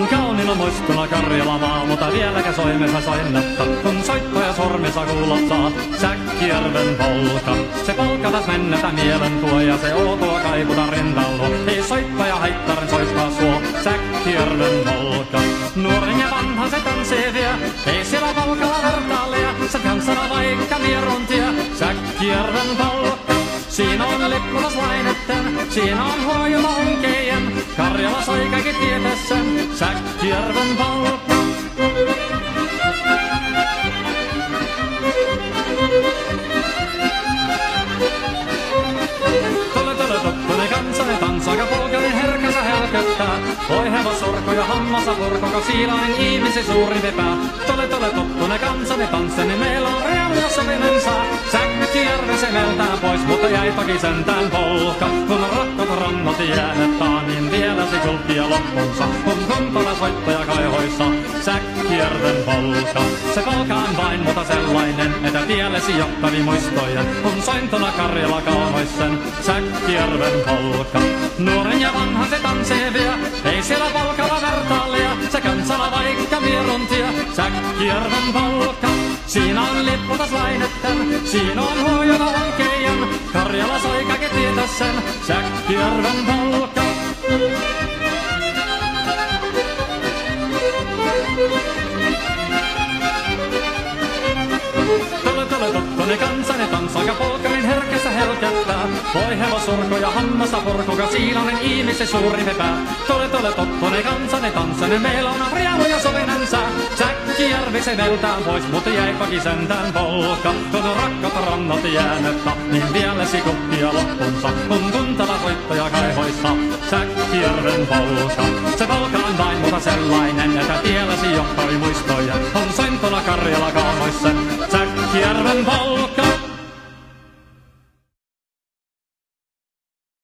ollut muistuna Karjala maa, mutta vieläkä soimessa soinnatta. Kun soittaja sormissa kuulottaa Säkkijärven polka. Se polka taas mennetä mielen tuo ja se outoa kaiputa rintalla. Ei soittaja haittaren soittaa suo Säkkijärven polka. Nuoren ja vanhan se tanssii vie, ei siellä polkalla vertaalia. Se kanssana vaikka mieruntia, Säkkijärven polka. Siinä on lippunaslaineten, siinä on huojuma onkejen. Karjala sai kaikki tietää ja hammasa purkoko siilainen ihmisi suuri vepää. Tule, tule, tottunen kansanen tanssani meillä on reaali ja sovinen saa. Säkkijärvi se meltää pois, mutta jäi toki sentään polka. Kun rakkaat rannat jäänettaa, niin vielä se kulkkia loppunsa. Kun kumpana soittaja kaihoissa, Säkkijärven polka. Se polka on vain mutta sellainen, että tiellesi johtani muistojen. Kun sointona Karjala kaunoisen, Säkkijärven polka. Nuoren ja vanhan se tanssii vie, ei siellä polkalla Säkkijärven polka. Siinä on lipputas lainetten, siinä on huojona vankejen. Karjala sai kaikki tietää sen, Säkkijärven polka. Tule, tule, tottone kansane tanssaaka polkarin herkässä helkättää. Voi hevos surko ja hammasta purkuka siilainen ihmisen suuri vepää. Tule, tule, tottone kansane tanssane, meillä on riemu ja sovinen Säkkijärvi se veltään pois, mutta jäipäkin sentään polka. Kun rakkaat rannat jäänettä, niin vielä sikukkia loppunsa. Kun tuntava soittaja kaihoissa, Säkkijärven polka. Se polka on vain mutta sellainen, että tielläsi johtoi muistoja. On sointona Karjala kaamoissa, Säkkijärven polka.